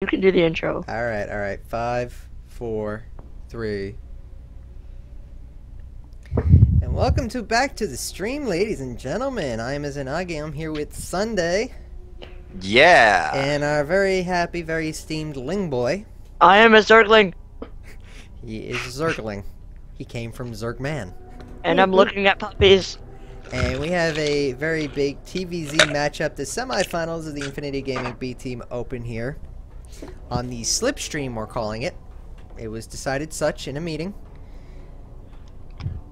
You can do the intro. All right, all right. Five, four, three. And welcome to back to the stream, ladies and gentlemen. I am Izanagi. I'm here with Sunday Yeah. and our very happy, very esteemed Ling Boy. I am a Zergling, He is Zergling. He came from Zergman. and I'm looking at puppies. And we have a very big TVZ matchup, the semifinals of the Infinity Gaming B Team Open here. On the Slipstream, we're calling it. It was decided such in a meeting.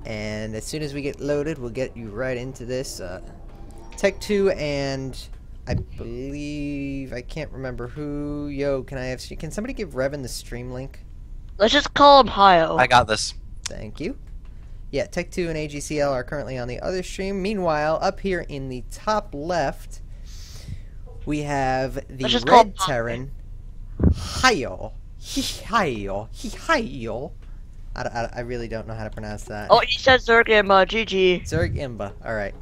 And as soon as we get loaded, we'll get you right into this. Uh, Tech 2 and I believe, I can't remember who. Yo, can I have, can somebody give Revan the stream link? Let's just call him Hio. I got this. Thank you. Yeah, Tech 2 and AGCL are currently on the other stream. Meanwhile, up here in the top left, we have the Let's just call Red him Terran. Hayo. Hiyo. Hiyo. I, I, I really don't know how to pronounce that. oh, he said Zergim, uh, GG. Zerg Imba. Alright.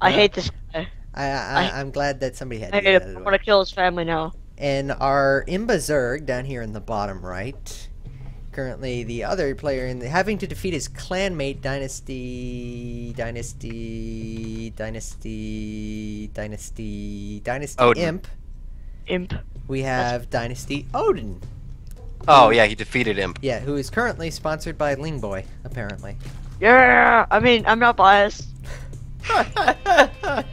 I Yeah. hate this guy. I, I, I'm glad that somebody had I to hate him. I want to kill his family now. And our Imba Zerg down here in the bottom right. Currently the other player in the, having to defeat his clanmate Dynasty Dynasty Dynasty Dynasty Dynasty Odin. Imp. Imp. We have Dynasty Odin. Oh yeah, he defeated him. Yeah, who is currently sponsored by Lingboy, apparently. Yeah, I mean, I'm not biased.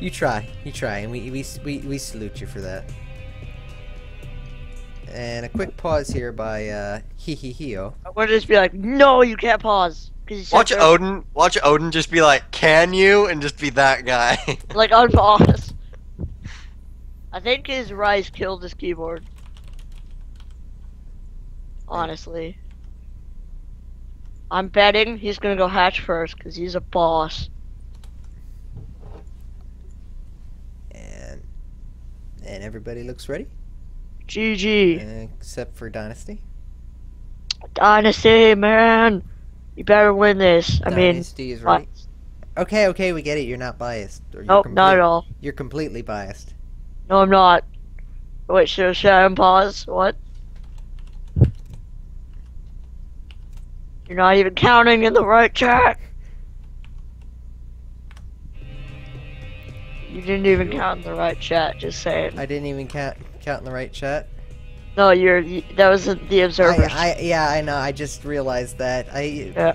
you try, you try, and we, we, we, we salute you for that. And a quick pause here by uh, Hihihio. I'm gonna just be like, no, you can't pause. Watch Odin. Watch Odin just be like, "Can you?" and just be that guy. Like, unpause. I think his rise killed his keyboard. Honestly. I'm betting he's gonna go hatch first, because he's a boss. And and everybody looks ready, GG. except for Dynasty. Dynasty, man. You better win this. I mean, Dynasty is right. Okay, okay, we get it. You're not biased. Or you're nope, not at all. You're completely biased. No, I'm not. Wait, should, should I unpause? What? You're not even counting in the right chat. You didn't even count in the right chat. Just saying. I didn't even count count in the right chat. No, you're. You, that was the- observers. I, I yeah, I know. I just realized that. I Yeah.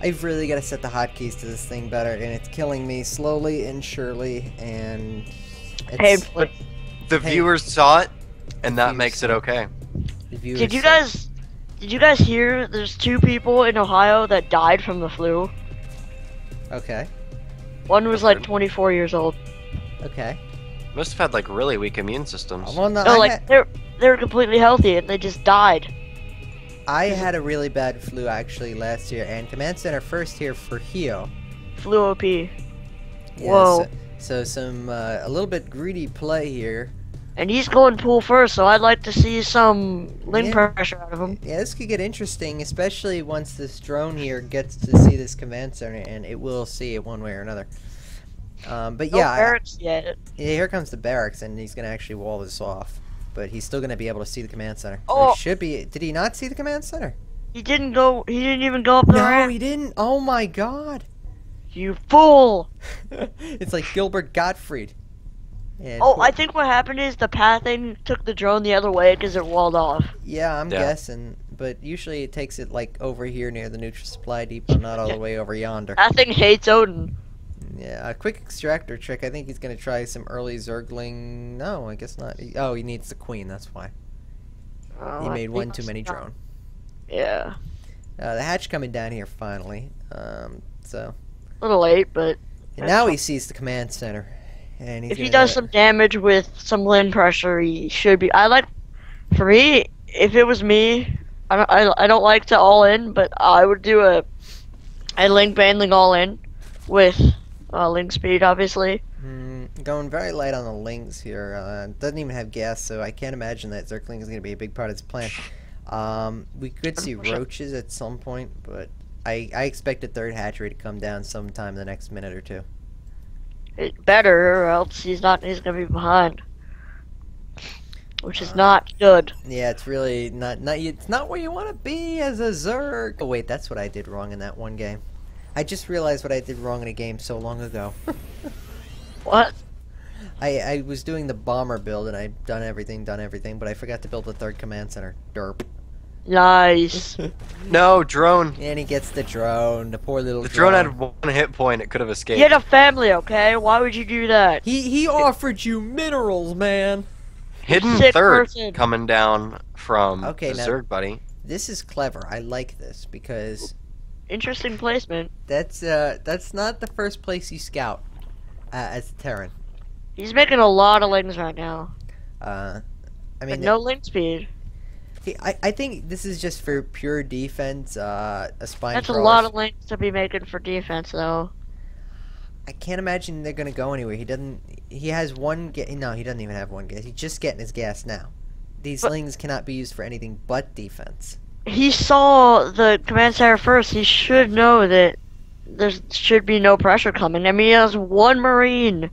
I've really got to set the hotkeys to this thing better, and it's killing me slowly and surely. And it's, Painfully. the Hey. viewers saw it, and that makes it okay. Did you guys? Did you guys hear? There's two people in Ohio that died from the flu. Okay. One was like 24 years old. Okay. Must have had like really weak immune systems. Well, no, No, I, like had, they're they're completely healthy and they just died. I had a really bad flu actually last year, and command center first here for heal. Flu OP. Yeah, Whoa. So, so some uh, a little bit greedy play here. And he's going pool first, so I'd like to see some ling Yeah. pressure out of him. Yeah, this could get interesting, especially once this drone here gets to see this command center, and it will see it one way or another. Um, but No yeah, I- yet. yeah, here comes the barracks, and he's gonna actually wall this off. But he's still gonna be able to see the command center. Or Oh. should be. Did he not see the command center? He didn't go. He didn't even go up the No, ramp. he didn't. Oh my god! You fool! it's like Gilbert Gottfried. And Oh, who- I think what happened is the pathing took the drone the other way because it walled off. Yeah, I'm Yeah. guessing, but usually it takes it like over here near the neutral supply depot, not all the way over yonder. Pathing hates Odin. Yeah, a quick extractor trick. I think he's gonna try some early Zergling. No, I guess not. Oh, he needs the queen. That's why Oh, he made one too many not- drone. Yeah, Uh, the hatch coming down here finally. Um, so a little late, but and now he sees the command center, and if he does some damage with some wind pressure, he should be. I like. For me, if it was me, I don't. I, I don't like to all in, but I would do a, a ling baneling all in, with uh, ling speed, obviously. Hmm, going very light on the lings here. Uh, doesn't even have gas, so I can't imagine that Zergling is going to be a big part of his plan. Um, we could see roaches at some point, but I, I expect a third hatchery to come down sometime in the next minute or two. It better, or else he's not. He's gonna be behind. which is not good. Yeah, it's really not. Not. It's not where you want to be as a Zerg. Oh wait, that's what I did wrong in that one game. I just realized what I did wrong in a game so long ago. What? I, I was doing the bomber build and I'd done everything, done everything, but I forgot to build the third command center. Derp. Nice. No, drone. And he gets the drone, the poor little The drone had one hit point. It could have escaped. you had a family, okay? Why would you do that? He he offered you minerals, man. Hidden Sick third person. coming down from Okay, the now- Zerg buddy. This is clever. I like this because Interesting placement. that's uh that's not the first place you scout uh, as a Terran. He's making a lot of lings right now. Uh, I But mean, no ling speed. He- I I think this is just for pure defense. Uh, a spine. That's a lot of lings to be making for defense, though. I can't imagine they're gonna go anywhere. He doesn't. He has one. Ga- no, he doesn't even have one gas. He's just getting his gas now. These But- slings cannot be used for anything but defense. He saw the command center first. He should know that there should be no pressure coming. I mean, he has one marine.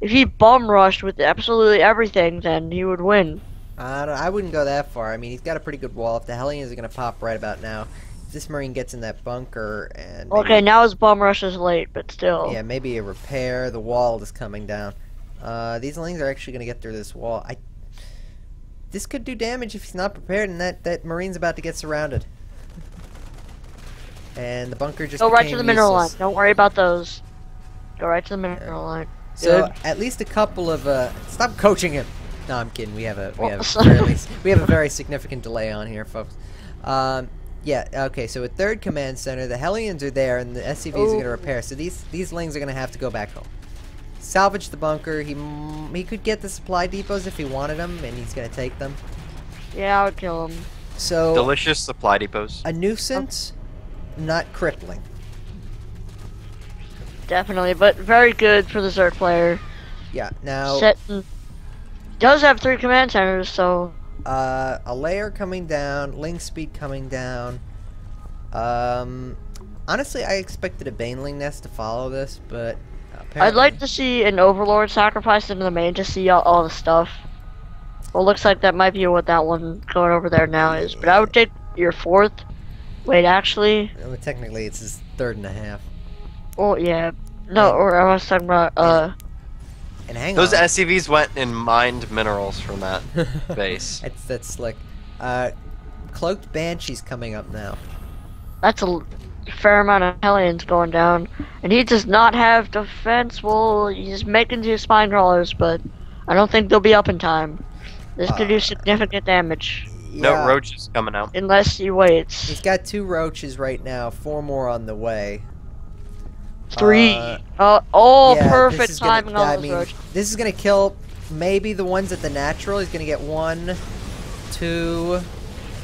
If he bum rushed with absolutely everything, then he would win. I don't, I wouldn't go that far. I mean, he's got a pretty good wall. If the Hellions are gonna pop right about now, if this marine gets in that bunker and maybe- Okay, now his bomb rush is late, but still. yeah, maybe a repair. The wall is coming down. Uh, these lings are actually gonna get through this wall. I. This could do damage if he's not prepared, and that that marine's about to get surrounded. And the bunker just Go right to the mineral useless. line. Don't worry about those. Go right to the mineral line. So at least a couple of uh, stop coaching him. No, I'm kidding. We have a we have a fairly, we have a very significant delay on here, folks. Um, yeah. Okay. So a third command center. The Hellions are there, and the SCVs are going to repair. So these these lings are going to have to go back home. Salvage the bunker. He he could get the supply depots if he wanted them, and he's going to take them. Yeah, I would kill him. So Delicious supply depots. a nuisance, not crippling. Definitely, but very good for the Zerg player. Yeah. Now Setting does have three command centers, so uh, a lair coming down, ling speed coming down. Um, honestly, I expected a Baneling nest to follow this, but apparently, I'd like to see an Overlord sacrifice into the main to see all, all the stuff. Well, looks like that might be what that one going over there now is. But I would take your fourth. Wait, actually, Well, technically, it's his third and a half. oh yeah, no, or I was talking about uh, And hang Those on, SCVs went and mined minerals from that base. that's that's slick. Uh, cloaked banshees coming up now. that's a fair amount of Hellions going down, and he does not have defense. Well, he's making two spine crawlers, but I don't think they'll be up in time. This could Uh, do significant damage No roaches coming out. unless he waits. He's got two roaches right now. Four more on the way. Three. Uh, Uh, oh, yeah, this perfect is gonna- timing on I those mean, roaches. This is gonna kill maybe the ones at the natural. He's gonna get one, two.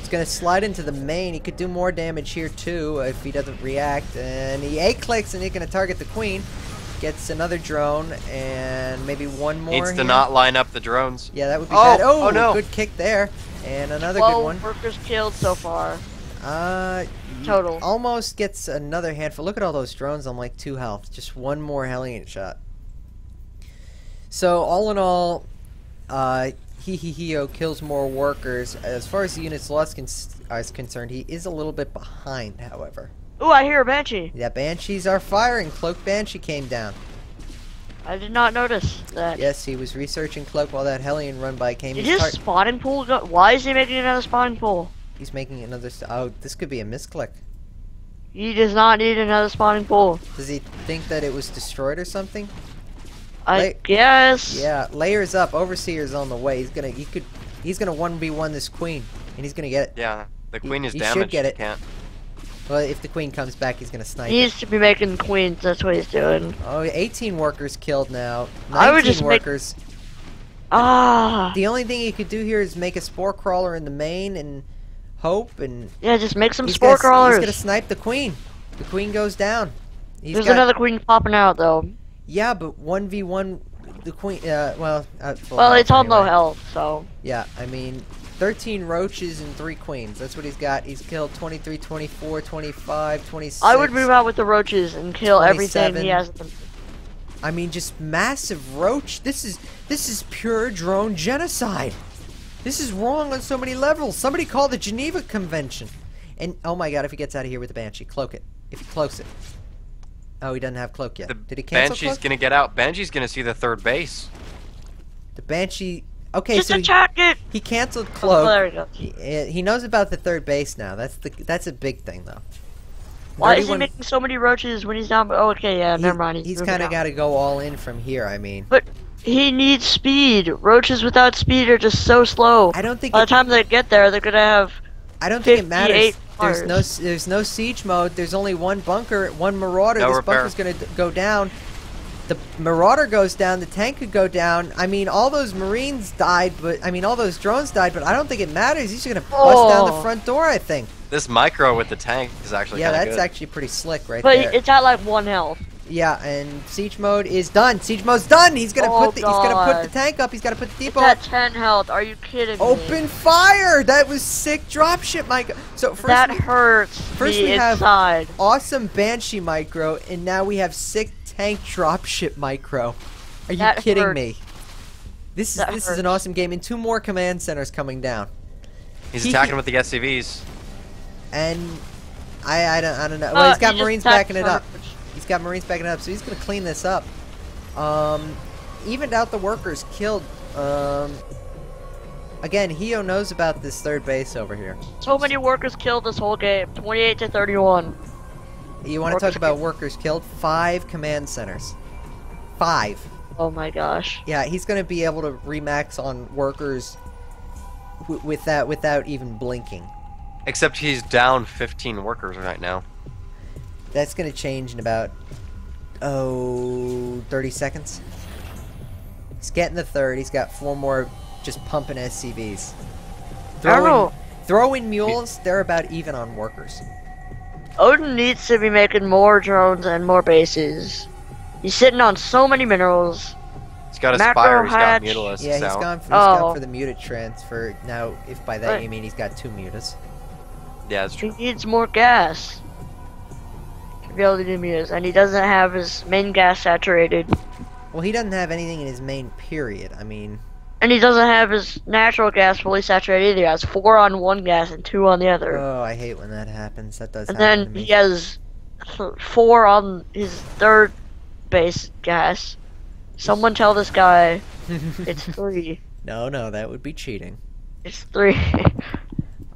He's gonna slide into the main. He could do more damage here too if he doesn't react. And he A clicks and he's gonna target the queen. Gets another drone and maybe one more. Needs to not line up the drones. Yeah, that would be Oh, bad. oh Oh, no. good kick there. And another good one. workers killed so far. Uh, Total. Almost gets another handful. Look at all those drones on like two health. Just one more Hellion shot. So all in all, uh, he kills more workers. As far as the unit's loss con- is concerned, he is a little bit behind. However, Ooh, I hear a banshee. yeah, banshees are firing. Cloak banshee came down. I did not notice that. Yes, he was researching cloak while that Hellion run by came. Did his spawning pool? Why is he making another spawning pool? He's making another. St- oh, this could be a misclick. He does not need another spawning pool. Does he think that it was destroyed or something? I Wait. guess. Yeah, lair's up. Overseer's on the way. He's gonna. He could. He's gonna one v one this queen, and he's gonna get it. Yeah, the He- queen is he should damaged. get he it. Can't. Well, if the queen comes back, he's gonna snipe. He it. needs to be making queens. That's what he's doing. Oh, 18 workers killed now. 19 I would just make- workers. Ah. The only thing he could do here is make a spore crawler in the main and hope, and Yeah, just make some spore gonna, crawlers. He's gonna snipe the queen. The queen goes down. He's There's got, another queen popping out though. Yeah, but 1v1, the queen. Uh, well, uh, Well, health it's on low anyway. health, so. Yeah, I mean, 13 roaches and 3 queens. That's what he's got. He's killed 23, 24, 25, 26. I would move out with the roaches and kill everything he has. I mean, just massive roach. This is this is pure drone genocide. This is wrong on so many levels. Somebody call the Geneva Convention. And oh my god, if he gets out of here with the Banshee, cloak it. If he cloaks it. Oh, he doesn't have cloak yet. The Did he cancel Banshee's cloak? gonna get out. Banshee's gonna see the third base. The Banshee. Okay, Just so he, attack it. he canceled Oh, cloak. there we go. He, uh, he knows about the third base now. That's the that's a big thing though. Why is he making so many roaches when he's down? Oh, okay, yeah, He- never mind. He's moving kind of got to go all in from here. I mean, He needs speed. Roaches without speed are just so slow. I don't think By the time they get there, they're gonna have. I don't think it matters. 58 There's no there's no siege mode. There's only one bunker, one marauder. No this repair. bunker's gonna go down. The marauder goes down. The tank could go down. I mean, all those marines died, but I mean, all those drones died. But I don't think it matters. He's gonna bust down the Oh. front door. I think. This micro with the tank is actually yeah, that's good. actually pretty slick right But there. it's at like one health. Yeah, and siege mode is done. Siege mode's done. He's gonna Oh, put the, he's gonna put the tank up. He's gotta put the It's depot at 10 health. Are you kidding me? Open fire! That was sick dropship, Mike. So first that we- hurts first me we have- awesome Banshee micro, and now we have sick tank dropship micro. Are you That kidding hurts. me? This is That this is an awesome game, and two more command centers coming down. He's he- attacking with the SCVs. And I I don't I don't know. Well, Uh, he's got he Marines backing it up. First. He's got Marines backing up, so he's gonna clean this up. Um, evened out the workers killed. Um, again, Hio knows about this third base over here. So many workers killed this whole game. 28 to 31. You want to talk about workers killed? Five command centers. Five. Oh my gosh. Yeah, he's gonna be able to remax on workers w- with that without even blinking. Except he's down 15 workers right now. That's gonna change in about oh 30 seconds. He's getting the third. He's got four more just pumping SCVs. I Throw don't in, know. throw mules. They're about even on workers. Odin needs to be making more drones and more bases. He's sitting on so many minerals. He's got a Macro spire, he's got hatch. mutalisks Yeah, he's out. gone. For, he's gone Oh. for the muted transfer. Now, if by that But- you mean he's got two mutas. Yeah, that's true. He true. needs more gas to be able to do mutas, and he doesn't have his main gas saturated, Well, he doesn't have anything in his main period. I mean, and he doesn't have his natural gas fully saturated either. He has four on one gas and two on the other, oh, I hate when that happens. That does and then he has four on his third base gas. Someone tell this guy it's three. no, no, that would be cheating. It's three.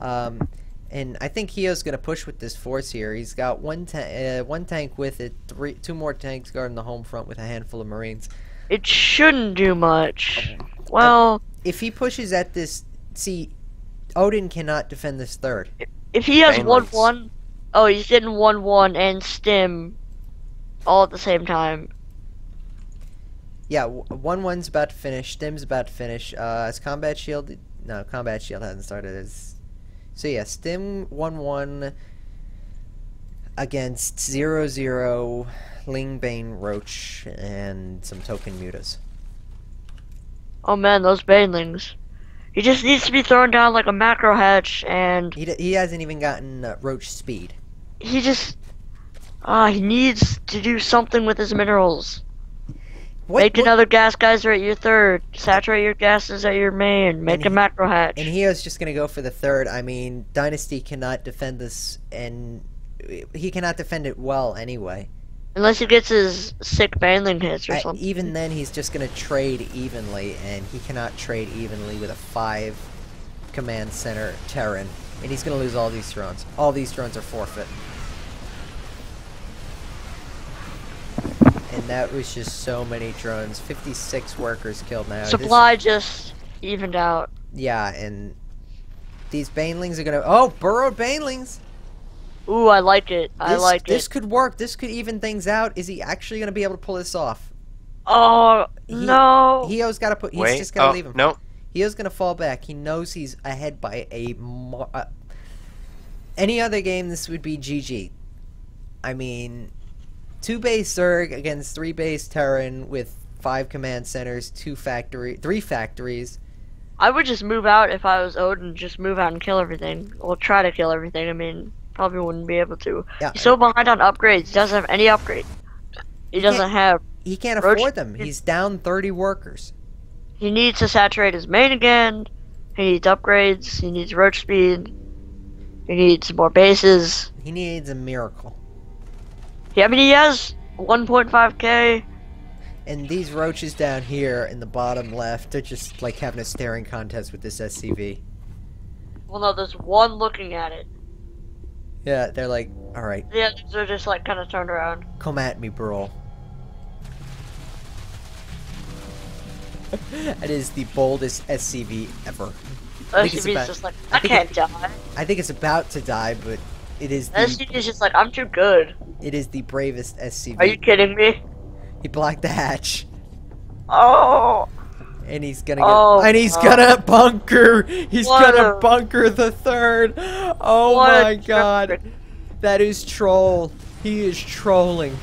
Um, and I think Hio's gonna push with this force here. He's got one ta- uh, one tank with it, three, two more tanks guarding the home front with a handful of Marines. it shouldn't do much. Well, If he pushes at this, see, Odin cannot defend this third. if he has Bane one lights. one, oh, he's getting one one and stim all at the same time. Yeah, one one's about to finish. Stim's about to finish. Uh, is combat shield? No, combat shield hasn't started. It's, so yeah, Stim one one against zero zero, Ling Bane Roach, and some token mutas. Oh man, those banelings. He just needs to be thrown down like a macro hatch, and He, d- he hasn't even gotten uh, Roach speed. he just ah he needs to do something with his minerals. What, Make what- another gas geyser at your third. Saturate your gases at your main. Make And a he- macro hatch. and Hio's just gonna go for the third. I mean, Dynasty cannot defend this, and he cannot defend it well anyway. Unless he gets his sick baneling hits or Uh, something. even then, he's just gonna trade evenly, and he cannot trade evenly with a five command center Terran, and he's gonna lose all these drones. All these drones are forfeit. That was just so many drones. 56 workers killed now. This- Supply just evened out. yeah, and these banelings are gonna. Oh, burrowed banelings. Ooh, I like it. I This, like this it. This could work. This could even things out. Is he actually gonna be able to pull this off? Oh He- no! Hio's gotta put. He's Wait, just gotta oh, leave him. no. Hio's gonna fall back. He knows he's ahead by a. Uh, any other game, this would be GG. I mean, two base Zerg against three base Terran with five command centers, two factory, three factories. I would just move out if I was Odin. Just move out and kill everything. Or try to kill everything. I mean, probably wouldn't be able to. Yeah, He's so behind on upgrades. He doesn't have any upgrade. He doesn't have. he can't Roach- afford them. He's down thirty workers. He needs to saturate his main again. He needs upgrades. He needs roach speed. He needs more bases. He needs a miracle. Yeah, I mean he has 1.5k. And these roaches down here in the bottom left, they're just like having a staring contest with this SCV. Well, no, there's one looking at it. Yeah, they're like, alright, Yeah, they're just like kind of turned around. come at me, bro. that is the boldest SCV ever. I think it's SCV's about- just like, I I, can't die. I think it's about to die, but it is the SCV's just like, I'm too good. It is the bravest SCV. Are you kidding me? He blocked the hatch. Oh, And he's gonna get, Oh, and he's no. gonna bunker. He's What gonna a- bunker the third. Oh my god, that is troll. He is trolling.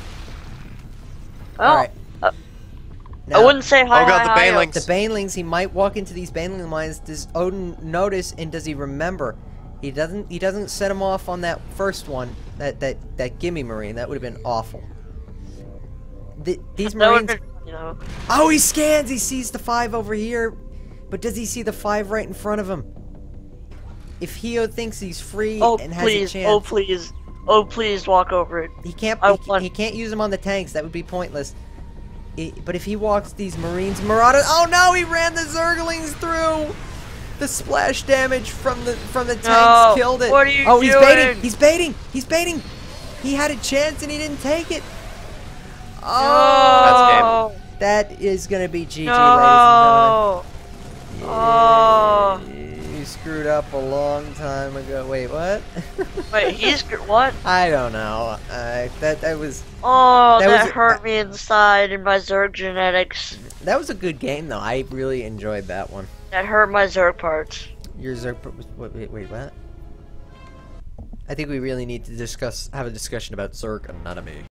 Well, All right. uh, Now, I wouldn't say hi. Oh god, the hi, hi, banelings. the banelings. He might walk into these baneling mines. Does Odin notice and does he remember? He doesn't. He doesn't set him off on that first one. That that that gimme marine. That would have been awful. The, these marines. been, you know. Oh, he scans. He sees the five over here, but does he see the five right in front of him? If Hio thinks he's free Oh and has please, a chance, oh please, oh please, walk over it. he can't. I He, want- he can't use them on the tanks. That would be pointless. He- but if he walks these Marines, Marauders. Oh no! He ran the Zerglings through. The splash damage from the from the tanks No, killed it. what are you oh, he's baiting. He's baiting. He's baiting. He had a chance and he didn't take it. Oh, No, that is gonna be GG, ladies and gentlemen. no. Oh. You screwed up a long time ago. Wait, what? Wait, he's what? I don't know. Uh, that that was Oh, That that, was- hurt me inside in my Zerg genetics. that was a good game though. I really enjoyed that one. That hurt my Zerg parts. Your Zerg. Wait, wait, wait, what? I think we really need to discuss, have a discussion about Zerg anatomy.